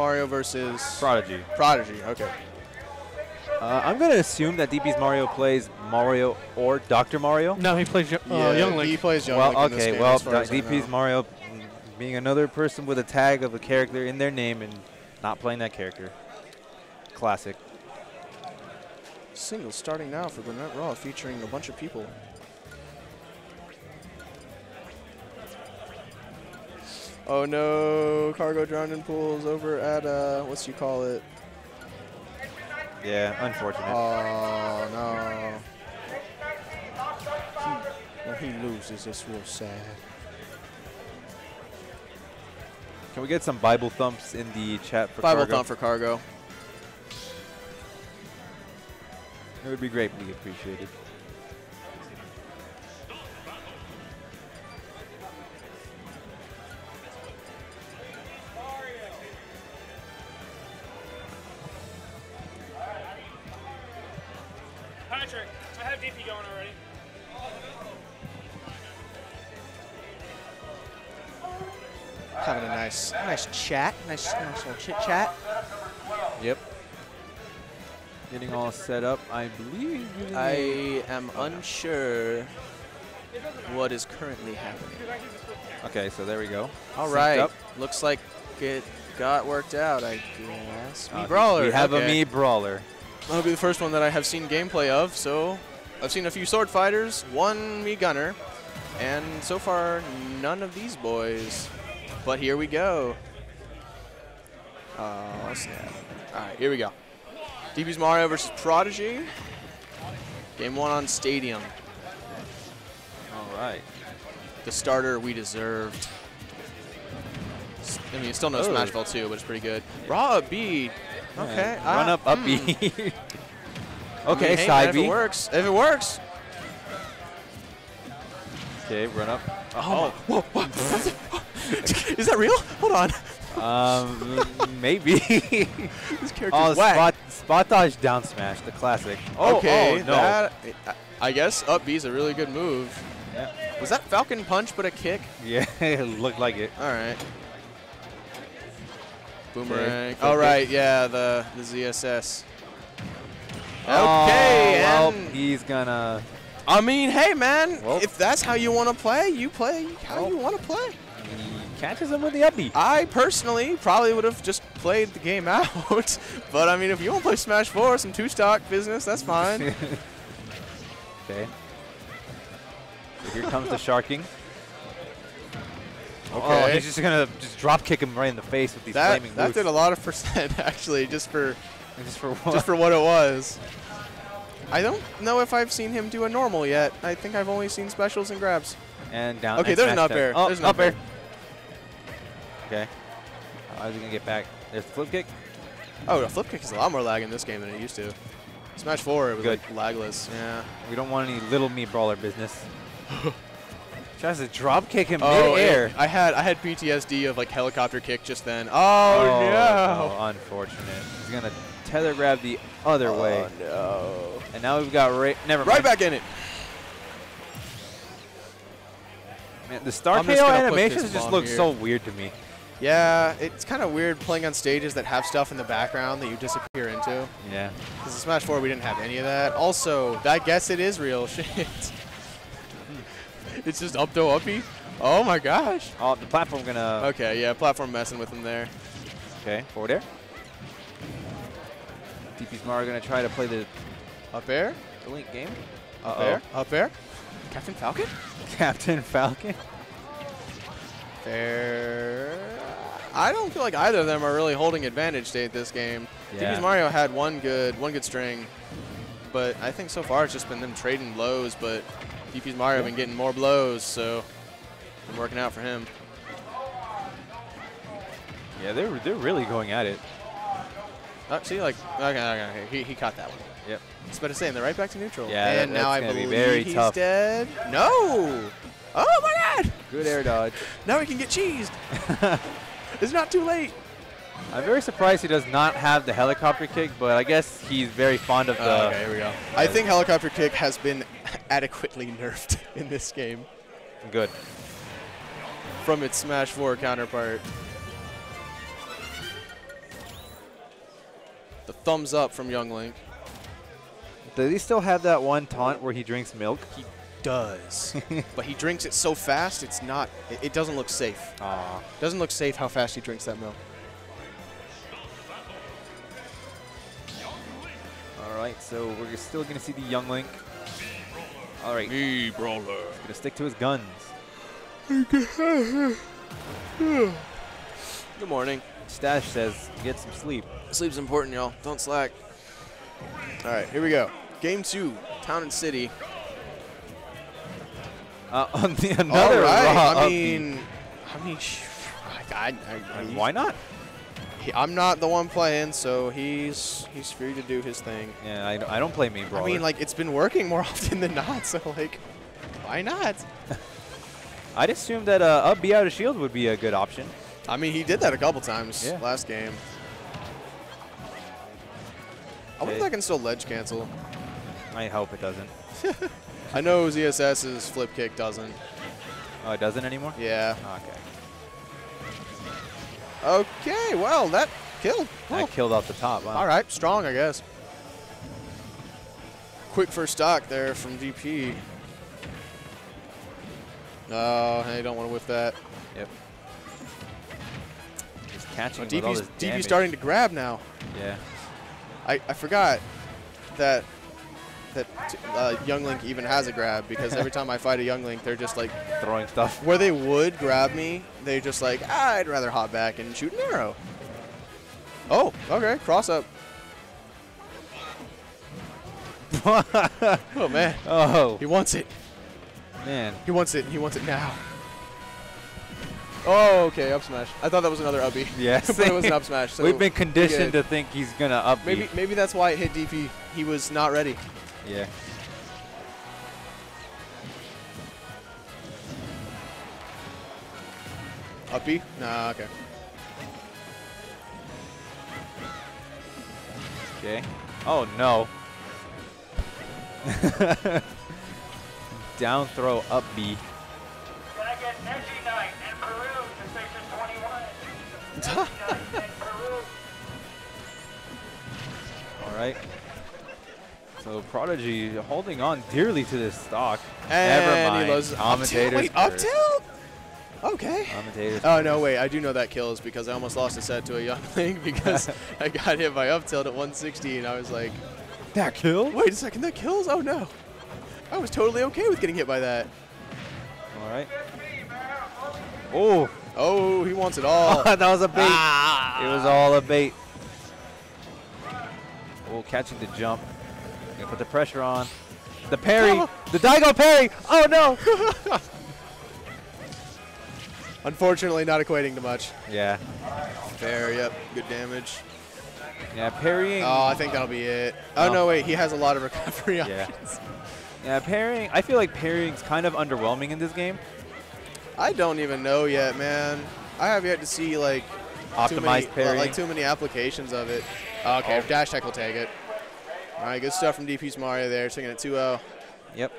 Mario versus Prodigy. Prodigy. Okay. Uh, I'm going to assume that DP's Mario plays Mario or Dr. Mario. No, he plays uh, yeah, Young he plays Young well, Link in this okay, game, well, as far as DP's. Mario being another person with a tag of a character in their name and not playing that character. Classic. Singles starting now for Gwinnett Brawl, featuring a bunch of people. Oh no, Cargo drowned in pools over at, uh, what's you call it? Yeah, unfortunate. Oh no. He, when he loses, it's real sad. Can we get some Bible thumps in the chat for Bible Cargo? thump for Cargo. It would be greatly appreciated. Patrick, I have DP going already. Having a nice, nice chat, nice, nice little chit chat. Yep. Getting all set up, I believe. using I a- am unsure what is currently happening. Okay, so there we go. All Synced right, up. looks like it got worked out, I guess. Uh, Mii Brawler. We have okay. a Mii Brawler. That'll be the first one that I have seen gameplay of, so I've seen a few sword fighters, one Mii Gunner, and so far none of these boys. But here we go. Oh, snap. All right, here we go. DP's Mario versus Prodigy. Game one on Stadium. All right. The starter we deserved. I mean, it's still no Oh. Smashville 2, but it's pretty good. Raw B. Okay. Yeah, Run ah, up, up hmm. B. Mean, okay, hey, side B. If it works, if it works. Okay, run up. Oh, whoa, whoa. Is that real? Hold on. Um, maybe. This character's oh, whack. spot, spot dodge down smash, the classic. Oh, okay, oh, no. that, I- I guess up B is a really good move. Yeah. Was that Falcon Punch but a kick? Yeah, it looked like it. All right. Boomerang. All right, yeah, the the ZSS. Okay, Oh, well, and he's gonna. I mean, hey man, Well. if that's how you want to play, you play how you want to play. He catches him with the uppy. I personally probably would have just played the game out, but I mean, if you want to play Smash 4, some two-stock business, that's fine. okay. So here comes the sharking. Oh, he's just gonna just drop kick him right in the face with these that flaming that boots. did a lot of percent actually, just for just for just for what it was. I don't know if I've seen him do a normal yet. I think I've only seen specials and grabs. and down. Okay, and there's an up air. Oh, There's an up air. Okay. How's he gonna get back? There's the flip kick. Oh, the flip kick is a lot more lag in this game than it used to. Smash 4, it was Good. like lagless. Yeah. We don't want any little Mii Brawler business. Tries to drop kick him Oh, mid-air. I had I had PTSD of like helicopter kick just then. Oh, Oh, no. no, Unfortunate. He's gonna tether grab the other way. Oh no. And now we've got right. Never Right back in it. Man, the star I'm KO animations just look here. so weird to me. Yeah, it's kind of weird playing on stages that have stuff in the background that you disappear into. Yeah. Because in Smash 4 we didn't have any of that. Also, I guess it is real shit. it's just up to uppy. Oh my gosh. Oh, the platform gonna. Okay, yeah, platform messing with him there. Okay, forward air. DP Smart gonna try to play the, Up air, the Link game. up Uh-oh. air, up air. Captain Falcon? Captain Falcon. Fair. I don't feel like either of them are really holding advantage state this game. Yeah. DP's Mario had one good one good string, but I think so far it's just been them trading blows. But DP's Mario been getting more blows, so been working out for him. Yeah, they're they're really going at it. Oh, see, like okay, okay, okay. He, he caught that one. Yep. I was about to say, and they're right back to neutral. Yeah, and that- now I gonna be believe very he's tough. dead. No. Oh my God! Good air dodge. Now we can get cheesed. it's not too late. I'm very surprised he does not have the helicopter kick, but I guess he's very fond of the. Oh, okay, here we go. I think helicopter kick has been adequately nerfed in this game Good. from its Smash 4 counterpart. The thumbs up from Young Link. Does he still have that one taunt where he drinks milk? He does. but he drinks it so fast, it's not, it, it doesn't look safe. Aw. Doesn't look safe how fast he drinks that milk. All right, so we're still going to see the Young Link. All right, Mii, brawler. going to stick to his guns. Good morning. Stash says, get some sleep. Sleep's important, y'all. Don't slack. All right, here we go. Game two, Town and City. Uh, on the, another All right. raw I mean, I mean, I, I, I, I mean, why not? He- I'm not the one playing, so he's he's free to do his thing. Yeah, I, don't- I don't play main brawler. I mean, like it's been working more often than not, so like, why not? I'd assume that uh, up B out of shield would be a good option. I mean, he did that a couple times Yeah. last game. I wonder if. I can still ledge cancel. I hope it doesn't. I know ZSS's flip kick doesn't. Oh, it doesn't anymore? Yeah. Okay. Okay, well, that killed. Cool. killed off the top. Wow. All right, strong, I guess. Quick first stock there from DP. Oh, hey, don't want to whiff that. Yep. Just catching Oh, him with all DP's, DP's starting to grab now. Yeah. I, I forgot that that uh, Young Link even has a grab because every time I fight a Young Link, they're just like, Throwing stuff. where they would grab me, they just like, ah, I'd rather hop back and shoot an arrow. Oh, okay, cross up. Oh man, oh, he wants it. man. He wants it. He wants it now. Oh, okay, up smash. I thought that was another uppy. Yes. but it was an up smash. So We've been conditioned to think he's going to up maybe maybe that's why it hit DP. He was not ready. Yeah. Uppy? Nah, okay. Okay. Oh, no. Down throw up B. Gonna get Edgy Knight and Peru to Section 21. Edgy Knight and Peru. All right. So Prodigy holding on dearly to this stock. And Never mind. he loses. Commentators Wait, up first. tilt? Okay. Commentators. Oh, no, wait. I do know that kills because I almost lost a set to a Young thing because I got hit by up tilt at 160 and I was like, that kill? wait a second, that kills? Oh, no. I was totally okay with getting hit by that. All right. Oh, Oh, he wants it all. that was a bait. Ah. It was all a bait. Oh, catching the jump. Gonna put the pressure on. The parry. Oh. The Daigo parry. Oh no. Unfortunately, not equating to much. yeah. Fair, yep. Good damage. Yeah, parrying. Oh, I think that'll be it. Oh, Oh. no, wait. He has a lot of recovery Yeah. options. Yeah, parrying. I feel like parrying's kind of underwhelming in this game. I don't even know yet, man. I have yet to see, like, too many, Optimized parrying. like too many applications of it. Okay, Oh. dash tech will take it. All right, good stuff from DP's Mario there, taking it 2-0. Yep.